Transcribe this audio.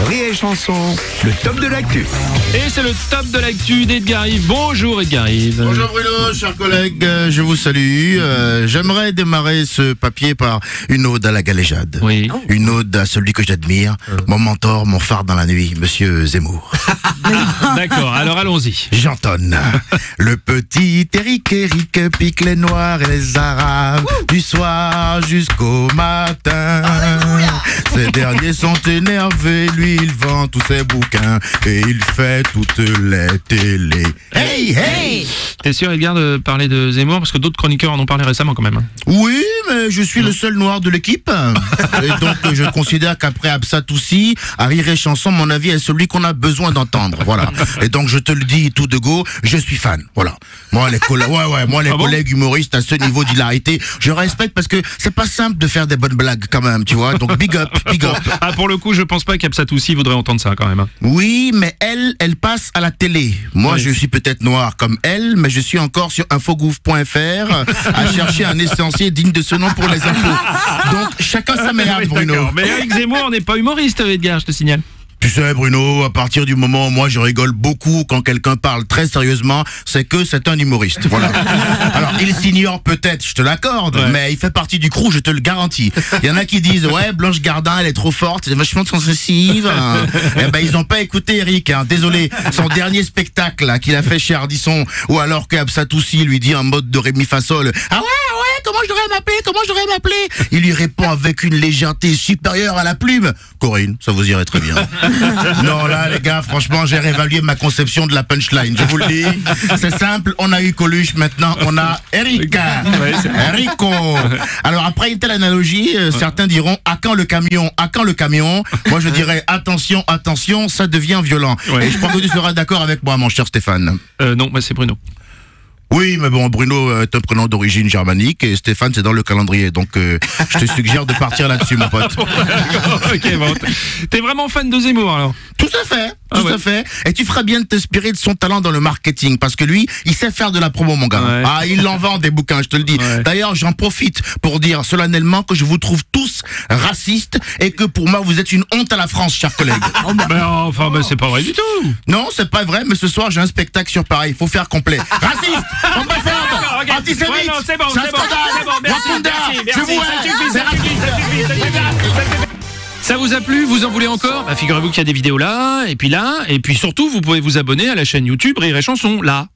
Rire et chanson, le top de l'actu. Et c'est le top de l'actu d'Edgar Yves. Bonjour Edgar Yves. Bonjour Bruno, chers collègues, euh, je vous salue. Euh, J'aimerais démarrer ce papier par une ode à la galéjade. Oui. Une ode à celui que j'admire, mon mentor, mon phare dans la nuit, monsieur Zemmour. D'accord, alors allons-y. J'entonne. Le petit Eric, Eric pique les noirs et les arabes du soir jusqu'au matin. Ces derniers sont énervés, lui il vend tous ses bouquins et il fait toutes les télés. Hey, hey T'es sûr Edgar de parler de Zemmour? Parce que d'autres chroniqueurs en ont parlé récemment quand même. hein. Oui, mais je suis le seul noir de l'équipe. Et donc, euh, je considère qu'après Absat aussi, à Rire et Chanson, mon avis est celui qu'on a besoin d'entendre. Voilà. Et donc, je te le dis tout de go, je suis fan. Voilà. Moi, les, colla- ouais, ouais, moi, les Ah bon collègues humoristes à ce niveau d'hilarité, je respecte parce que c'est pas simple de faire des bonnes blagues quand même, tu vois. Donc, big up, big up. Ah pour le coup, je pense pas qu'Absatoussi voudrait entendre ça quand même. hein. Oui, mais elle, elle passe à la télé. Moi, Oui. je suis peut-être noir comme elle, mais je suis encore sur infogouv.fr à chercher un essencier digne de ce nom pour les infos. Donc, chacun sa merde, Oui, Bruno. Mais Eric Zemmour n'est pas humoriste Edgar, je te signale. Tu sais, Bruno, à partir du moment où moi je rigole beaucoup quand quelqu'un parle très sérieusement, c'est que c'est un humoriste. Voilà. Alors, il s'ignore peut-être, je te l'accorde, Ouais. mais il fait partie du crew, je te le garantis. Il y en a qui disent, ouais, Blanche Gardin, elle est trop forte, elle est vachement hein. Eh ben, ils ont pas écouté Eric, hein. Désolé. Son dernier spectacle, qu'il a fait chez Ardisson, ou alors que Absatoussi lui dit en mode de Rémi Fassol, ah ouais, comment je devrais m'appeler, comment je devrais m'appeler? Il lui répond avec une légèreté supérieure à la plume. Corinne, ça vous irait très bien. Non, là, les gars, franchement, j'ai réévalué ma conception de la punchline. Je vous le dis. C'est simple, on a eu Coluche, maintenant on a. Ouais, c'est- Erico. Alors, après une telle analogie, euh, certains diront à quand le camion À quand le camion Moi, je dirais attention, attention, ça devient violent. Ouais. Et je crois que tu seras d'accord avec moi, mon cher Stéphane. Euh, non, bah, c'est Bruno. Oui, mais bon, Bruno est un prénom d'origine germanique et Stéphane, c'est dans le calendrier. Donc, euh, je te suggère de partir là-dessus, mon pote. ok, bon. T'es vraiment fan de Zemmour alors? Tout à fait, Ah tout ouais. à fait. Et tu feras bien de t'inspirer de son talent dans le marketing, parce que lui, il sait faire de la promo, mon gars. Ouais. Ah, il en vend des bouquins, je te le dis. Ouais. D'ailleurs, j'en profite pour dire solennellement que je vous trouve tous racistes et que pour moi, vous êtes une honte à la France, chers collègues. Mais enfin, bah, c'est pas vrai du tout. non, c'est pas vrai, mais ce soir, j'ai un spectacle sur pareil. Faut faire complet. Raciste, homophobe, antisémite, Ouais, non, c'est bon, c'est bon, bon, merci, merci, merci, je vous raciste. Ça vous a plu Vous en voulez encore? Bah, Figurez-vous qu'il y a des vidéos là, et puis là, et puis surtout, vous pouvez vous abonner à la chaîne YouTube Rire et Chanson, là.